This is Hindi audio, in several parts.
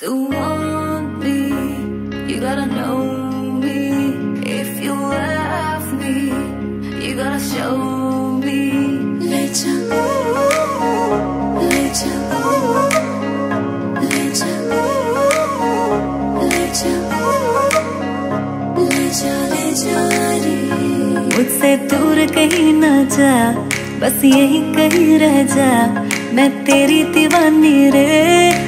To want me, you gotta know me. If you love me, you gotta show me. Let जा, let जा, let जा, let जा, let जा, ले जा मुझसे दूर कहीं ना जा बस यही कहीं रह जा मैं तेरी दीवानी रे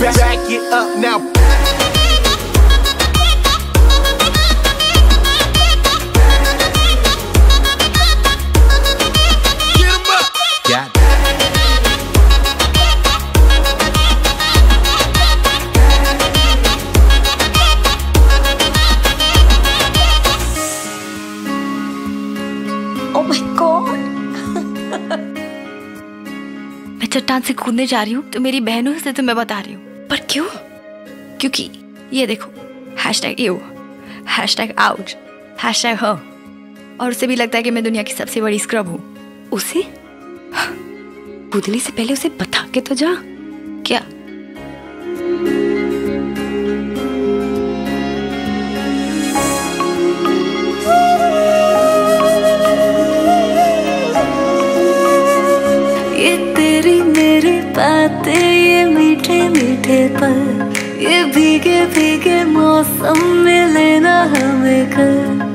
back, back it up now. Oh my god! चट्टान से कूदने जा रही हूँ तो मेरी बहनों से तो मैं बता रही हूँ। पर क्यों? क्योंकि ये देखो hashtag you hashtag out hashtag और उसे भी लगता है कि मैं दुनिया की सबसे बड़ी स्क्रब हूँ। उसे? कूदने से पहले उसे बता के तो जा। क्या? बातें ये मीठे मीठे पल ये भीगे भीगे मौसम में लेना हमें कर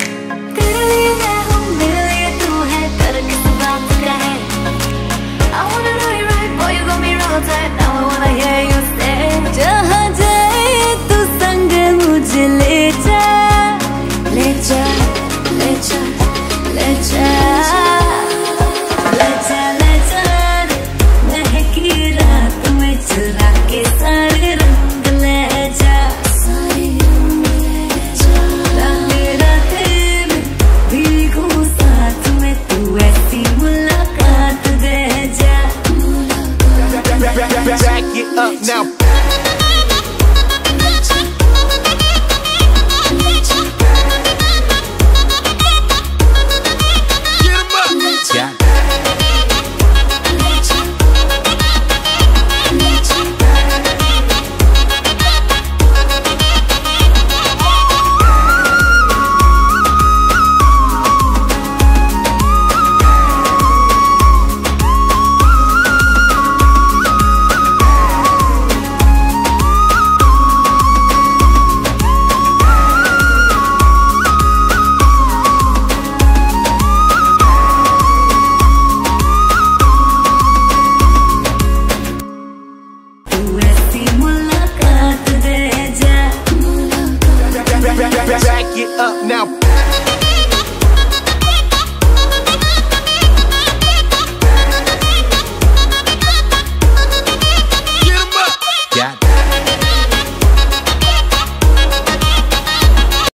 it up now.